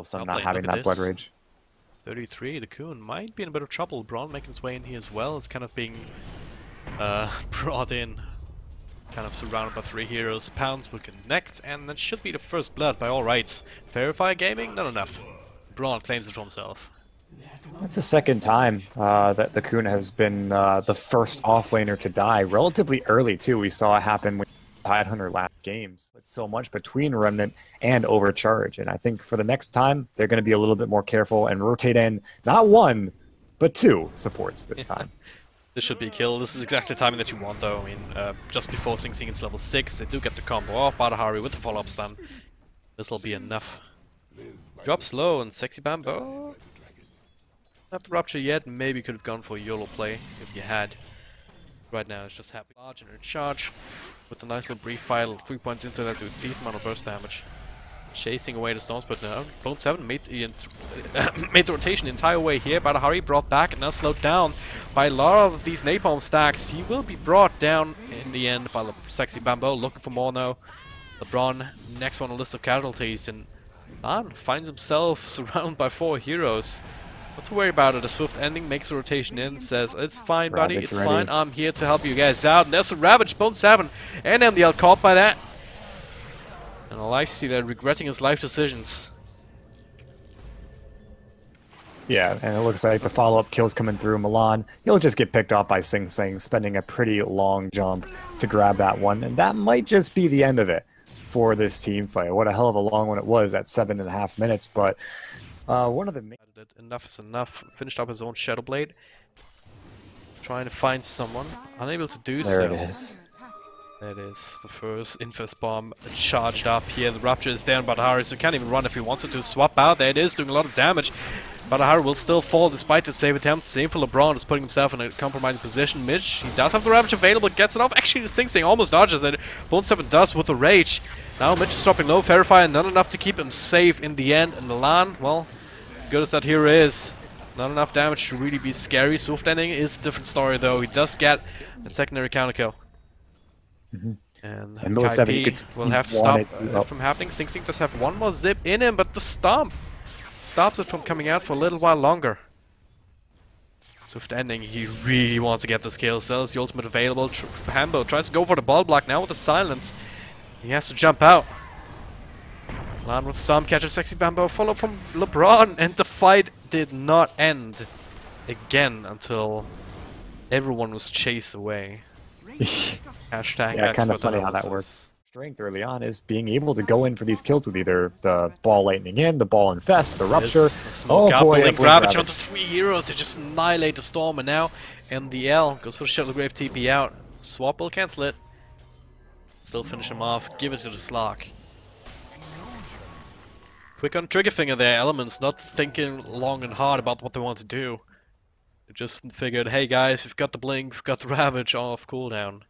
troublesome Top not lane, having that Blood. Rage. 33, the Coon might be in a bit of trouble. Braun making his way in here as well. It's kind of being uh, brought in, kind of surrounded by three heroes. Pounds will connect, and that should be the first blood by all rights. Verify Gaming, not enough. Braun claims it for himself. It's the second time uh, that the Coon has been uh, the first offlaner to die, relatively early too. We saw it happen with Tidehunter last games. It's so much between Remnant and Overcharge, and I think for the next time they're going to be a little bit more careful and rotate in not one, but two supports this time. This should be a kill. This is exactly the timing that you want, though. I mean, uh, just before Sing Sing is level 6, they do get the combo off BadrHari with the follow-up stun. This will be enough. Drop slow and Sexy Bamboe. Not the Rupture yet, maybe could have gone for YOLO play if you had. Right now it's just happy. Large and charge with a nice little brief file, 3 points into that do a decent amount of burst damage. Chasing away the storms, but no. Bone 7 made the, made the rotation the entire way here. But BadrHari brought back and now slowed down by a lot of these napalm stacks. He will be brought down in the end by the sexy Bamboe. Looking for more now. LeBron next one on the list of casualties and finds himself surrounded by four heroes. Not to worry about it. A swift ending makes a rotation in. Says it's fine, buddy. Ravage it's ready. fine. I'm here to help you guys out. And there's a Ravage, Bone 7, and MDL caught by that. And Alexi there regretting his life decisions. Yeah, and it looks like the follow-up kills coming through Milan. He'll just get picked off by Sing Sing, spending a pretty long jump to grab that one, and that might just be the end of it for this team fight. What a hell of a long one it was at seven and a half minutes, but uh, one of the main Enough is enough. Finished up his own Shadow Blade. Trying to find someone. Unable to do there so. it is. That is the first Infest Bomb charged up here. The Rupture is down, BadrHari, so can't even run if he wanted to. Swap out, there it is, doing a lot of damage. BadrHari will still fall despite the save attempt. Same for LeBron, is putting himself in a compromising position. Mitch, he does have the Ravage available, gets it off. Actually, Sing Sing almost dodges it. Bone 7 does with the Rage. Now Mitch is dropping low, Verifier, not enough to keep him safe in the end. And Milan, well, good as that hero is, not enough damage to really be scary. Swift ending is a different story though. He does get a secondary counter kill. Mhm. And, And seven, Kaipi will have to stop it, uh, from happening. Sing Sing does have one more zip in him, but the stomp stops it from coming out for a little while longer. Swift ending, he really wants to get this kill. Sells the ultimate available. Hambo tries to go for the ball block now with the silence. He has to jump out. Lan with some catches Sexy Bamboe, followed from LeBron, and the fight did not end again until everyone was chased away. Hashtag yeah, kind of expert funny how that works. Strength early on is being able to go in for these kills with either the ball lightning in, the ball infest, the rupture. Oh, yes, the Oh up, boy, Blink that Blink Ravage Ravage. onto three heroes. They just annihilate the storm, and now MDL goes for the Shadow Grave TP out. Swap will cancel it. Still finish him off. Give it to the Slark. Quick on trigger finger there. Elements not thinking long and hard about what they want to do. They just figured, hey guys, we've got the Blink, we've got the Ravage off cooldown.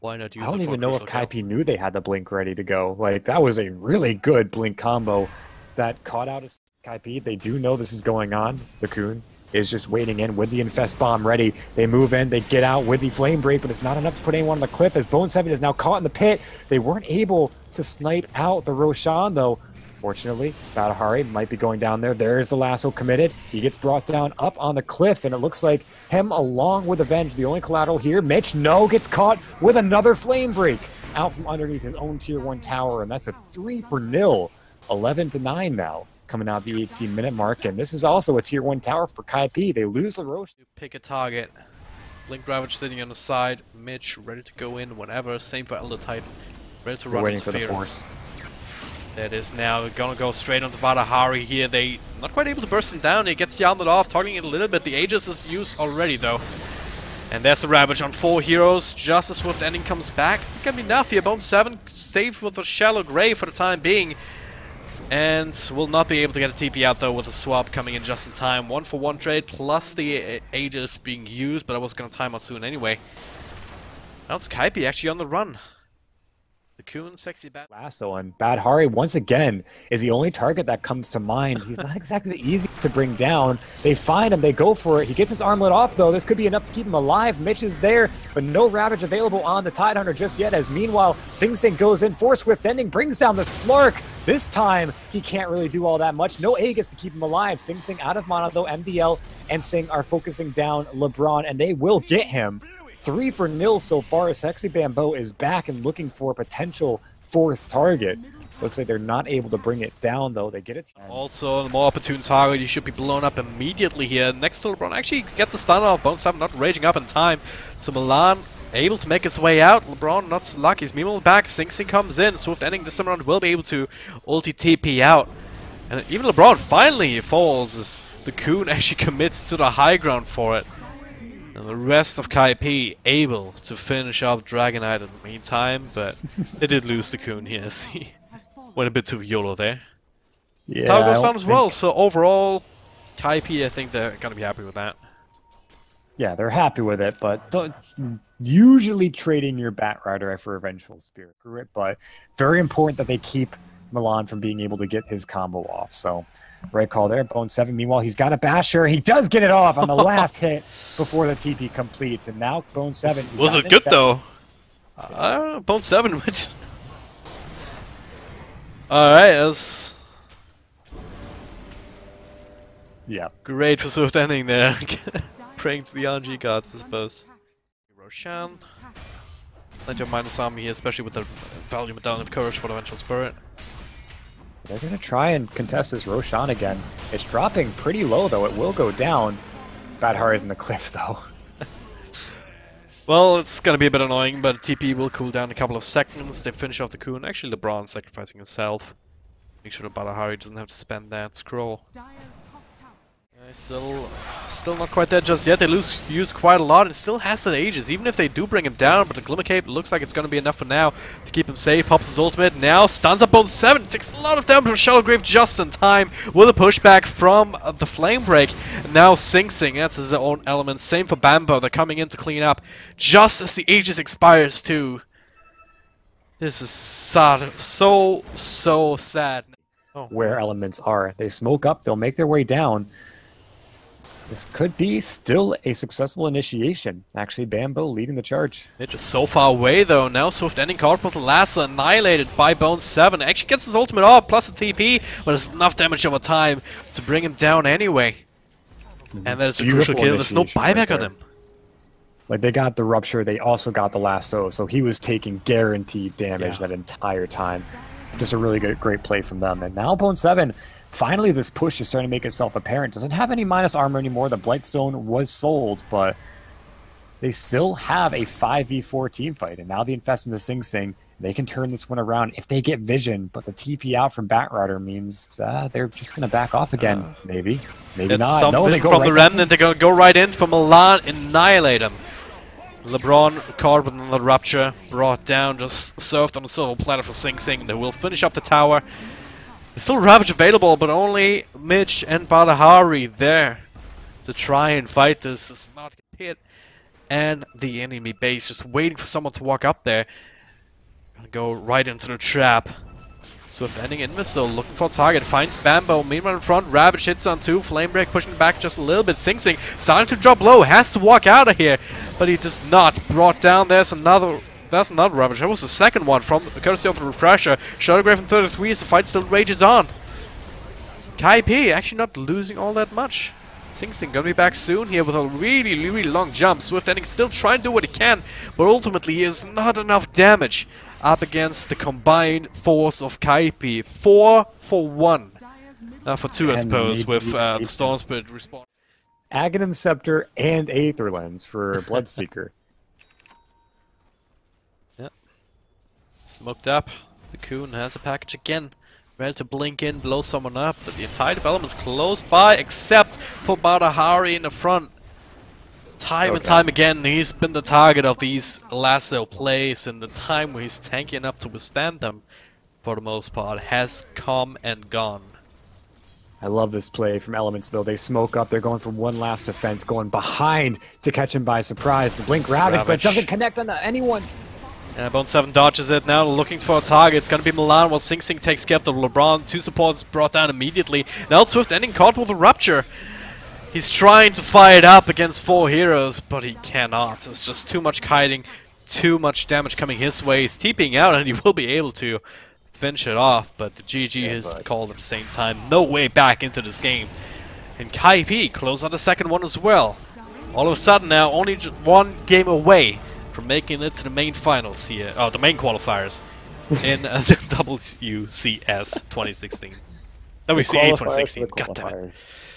Why not use I don't it for a even know if? Kaipi knew they had the blink ready to go. Like that was a really good blink combo that caught out his Kaipi. They do know this is going on. The Coon is just waiting in with the infest bomb ready. They move in, they get out with the flame break, but it's not enough to put anyone on the cliff as Bone Seven is now caught in the pit. They weren't able to snipe out the Roshan though. Fortunately, BadrHari might be going down there. There is the lasso committed. He gets brought down up on the cliff, and it looks like him along with Avenge, the only collateral here. Mitch, no, gets caught with another flame break out from underneath his own tier one tower, and that's a three for nil. 11 to 9 now, coming out the 18 minute mark, and this is also a tier one tower for Kaipi. They lose LaRoche. You pick a target. Blink Ravage sitting on the side. Mitch ready to go in whenever. Same for Elder Titan. Ready to We're run waiting for the force. That is now gonna go straight onto BadrHari here. They not quite able to burst him down. He gets yammed off, targeting it a little bit. The Aegis is used already though. And there's the Ravage on four heroes. Just as Swift Ending comes back. It's gonna be enough here. Bone 7 saved with a shallow grave for the time being. And will not be able to get a TP out though with a swap coming in just in time. One for one trade plus the Aegis being used, but I was gonna time out soon anyway. Now it's Kaipi actually on the run. The Coon, sexy bad. Lasso and BadrHari once again is the only target that comes to mind. He's not exactly the easiest to bring down. They find him, they go for it. He gets his armlet off though. This could be enough to keep him alive. Mitch is there, but no Ravage available on the Tidehunter just yet. As meanwhile, Sing Sing goes in for Swift Ending, brings down the Slark. This time he can't really do all that much. No Aegis to keep him alive. Sing Sing out of mana though. MDL and Sing are focusing down LeBron, and they will get him. Three for nil so far. Sexy Bamboe is back and looking for a potential fourth target. Looks like they're not able to bring it down, though. They get it. Also, the more opportune target, you should be blown up immediately here. Next to LeBron actually gets the stun off. Bone 7 not raging up in time. So Milan able to make his way out. LeBron not so lucky. He's meanwhile back. Sing Sing comes in. Swift ending this round will be able to ulti TP out. And even LeBron finally falls as the Coon actually commits to the high ground for it. And the rest of KIP able to finish up Dragonite in the meantime, but they did lose the Coon here. See, went a bit too YOLO there. Yeah, Tower goes down as think- well, so overall, KIP, I think they're gonna be happy with that. Yeah, they're happy with it, but don't, usually trading your Bat Rider for a Vengeful Spirit but very important that they keep Milan from being able to get his combo off. So, right call there. Bone 7, meanwhile, he's got a Basher. He does get it off on the last hit before the TP completes. And now Bone 7. he's Was got it an good infect- though? Uh, Bone 7, which. Alright, that's Yeah. great for Swift ending there. Praying to the RNG gods, I suppose. Roshan. Plenty of minus army here, especially with the value of medallion of courage for the Vengeful Spirit. They're going to try and contest this Roshan again. It's dropping pretty low, though. It will go down. Badhar is in the cliff, though. Well, it's gonna be a bit annoying, but TP will cool down a couple of seconds. They finish off the Coon. Actually, LeBron sacrificing himself. Make sure that BadrHari doesn't have to spend that scroll. Yeah, still, still not quite there just yet. They lose use quite a lot and still has that Aegis. Even if they do bring him down, but the Glimmer Cape looks like it's going to be enough for now to keep him safe. Pops his ultimate now, stuns up Bone 7, takes a lot of damage from Shadowgrave just in time with a pushback from uh, the Flame Break. Now Sing Sing, that's his own element. Same for Bamboe, they're coming in to clean up just as the Aegis expires too. This is sad, so, so sad. Oh. where elements are. They smoke up, they'll make their way down. This could be still a successful initiation. Actually, Bamboe leading the charge. They're just so far away though. Now Swift ending card with the Lasso uh, annihilated by Bone 7. Actually gets his ultimate off plus a TP, but it's enough damage over time to bring him down anyway. Mm-hmm. And that is a Beautiful crucial kill. There's no initiation right buyback on him. Like they got the rupture, they also got the lasso, so he was taking guaranteed damage Yeah. that entire time. Just a really good, great play from them. And now Bone Seven, finally this push is starting to make itself apparent. Doesn't have any minus armor anymore. The Blightstone was sold, but they still have a 5v4 team fight. And now the Infest into Sing Sing, they can turn this one around if they get vision. But the TP out from Batrider means uh, they're just going to back off again. maybe, maybe It's not. some No, they go from right the. Remnant. They're going to go right in for Milan, annihilate him. LeBron caught with another rupture, brought down, just served on a silver platter for Sing Sing. They will finish up the tower. There's still Ravage available, but only Mitch and BadrHari there to try and fight this. This is not hit. and the enemy base, just waiting for someone to walk up there. Gonna go right into the trap. Swift ending in missile, looking for a target, finds Bamboe, meanwhile in front, Ravage hits on two, Flame Break pushing back just a little bit, Sing Sing starting to drop low, has to walk out of here, but he does not, brought down, there's another, that's another Ravage, that was the second one from the courtesy of the Refresher, Shadowgrave in 33 as the fight still rages on. Kaipi actually not losing all that much. Sing Sing gonna be back soon here with a really, really long jump. Swift Ending still trying to do what he can, but ultimately he has not enough damage up against the combined force of Kaipi. Four for one. Uh, for two, I And suppose, with uh, the. Storm Spirit response. Aghanim Scepter and Aether Lens for Bloodseeker. Smoked up. The Coon has a package again. Ready to blink in, blow someone up, but the entire development's close by, except for BadrHari in the front. Time and time again, he's been the target of these lasso plays, and the time where he's tanky enough to withstand them, for the most part, has come and gone. I love this play from Elements, though. They smoke up. They're going for one last defense, going behind to catch him by surprise to blink Ravage, but it doesn't connect on anyone. Uh, Bone 7 dodges it now, looking for a target. It's gonna be Milan while Sing Sing takes care of the LeBron. Two supports brought down immediately. Now Swift ending caught with a Rupture. He's trying to fire it up against four heroes, but he cannot. It's just too much kiting, too much damage coming his way. He's TPing out and he will be able to finish it off, but the GG Yeah, is called at the same time. No way back into this game. And Kaipi close out the second one as well. All of a sudden now, only one game away from making it to the main finals here, oh, the main qualifiers in uh, the WCS 2016. WCA Qualifiers 2016, for the goddammit. qualifiers.